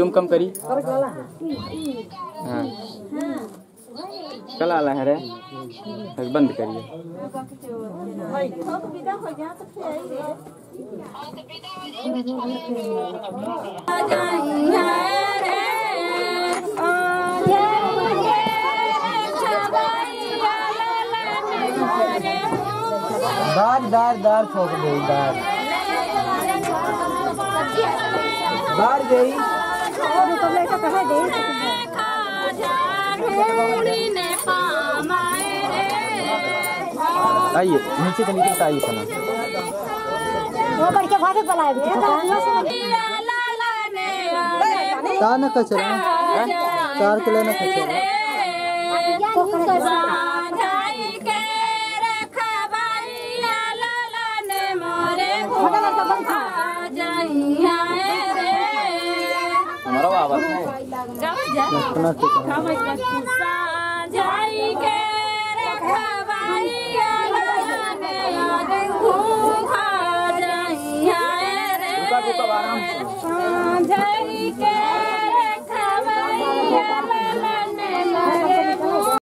Volume कम करी हाँ कल आला है रे बंद करिए दार दार दार ठोक दे दार। दार गई। आइए नीचे से नीचे आइए खाना। तार न कचरा तार के लेना कचरा हमारा आवाज़ है। के